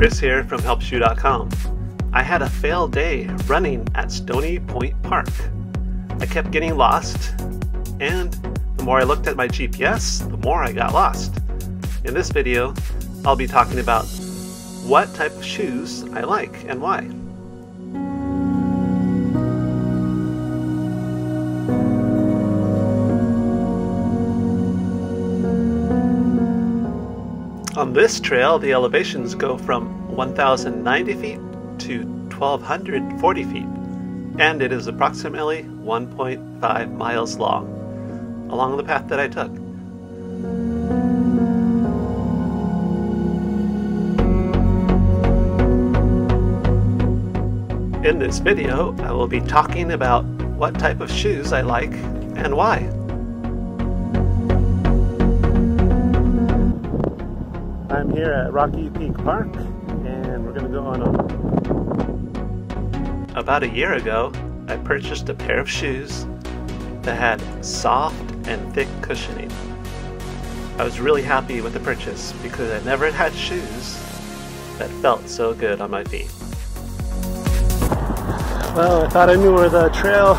Chris here from helpshoe.com. I had a failed day running at Stoney Point Park. I kept getting lost, and the more I looked at my GPS, the more I got lost. In this video, I'll be talking about what type of shoes I like and why. On this trail, the elevations go from 1,090 feet to 1,240 feet, and it is approximately 1.5 miles long along the path that I took. In this video, I will be talking about what type of shoes I like and why. I'm here at Rocky Peak Park and we're going to go on a... About a year ago, I purchased a pair of shoes that had soft and thick cushioning. I was really happy with the purchase because I never had shoes that felt so good on my feet. Well, I thought I knew where the trail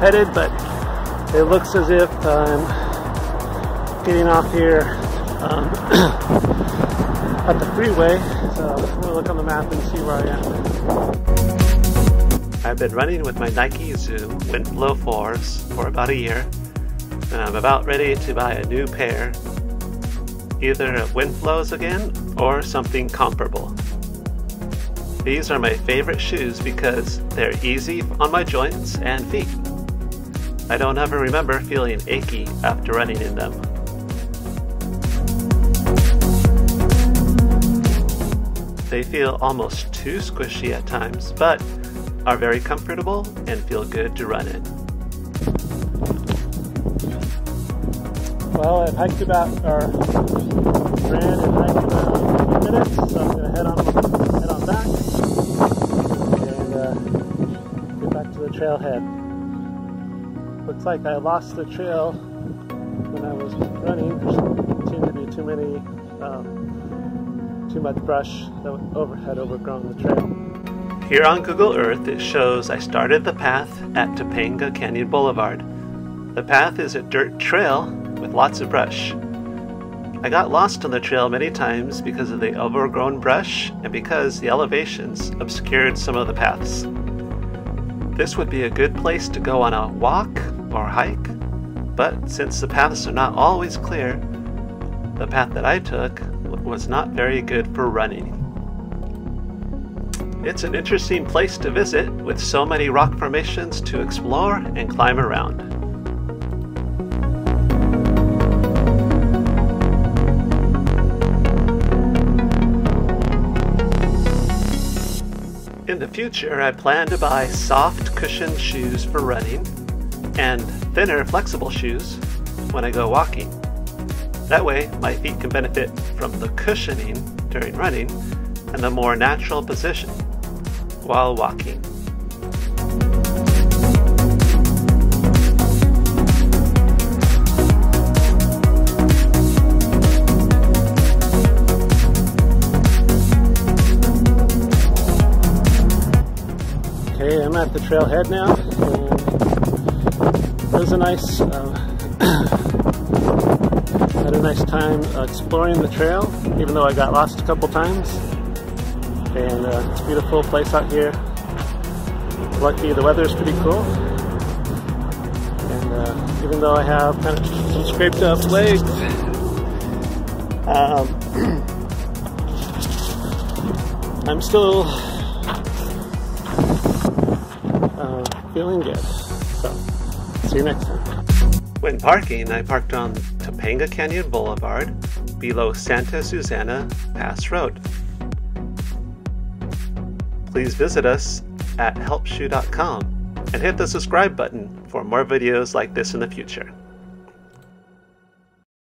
headed, but it looks as if I'm getting off here um, at the freeway, so I'm gonna look on the map and see where I am. I've been running with my Nike Zoom Winflo 4s for about a year, and I'm about ready to buy a new pair, either Winflos again or something comparable. These are my favorite shoes because they're easy on my joints and feet. I don't ever remember feeling achy after running in them. They feel almost too squishy at times, but are very comfortable and feel good to run in. Well, I've hiked about, or ran and hiked about 20 minutes, so I'm going to head on, head on back and uh, get back to the trailhead. Looks like I lost the trail when I was running. There seemed to be too many um, too much brush that over, had overgrown the trail. Here on Google Earth, it shows I started the path at Topanga Canyon Boulevard. The path is a dirt trail with lots of brush. I got lost on the trail many times because of the overgrown brush and because the elevations obscured some of the paths. This would be a good place to go on a walk or hike, but since the paths are not always clear, the path that I took was not very good for running. It's an interesting place to visit with so many rock formations to explore and climb around. In the future, I plan to buy soft cushioned shoes for running and thinner flexible shoes when I go walking. That way, my feet can benefit from the cushioning during running and the more natural position while walking. Okay, I'm at the trailhead now, and was a nice uh, nice time exploring the trail, even though I got lost a couple times. And uh, it's a beautiful place out here. Lucky the weather is pretty cool. And uh, even though I have kind of some scraped up legs, um, I'm still uh, feeling good. So, see you next time. When parking, I parked on Topanga Canyon Boulevard below Santa Susana Pass Road. Please visit us at helpshoe.com and hit the subscribe button for more videos like this in the future.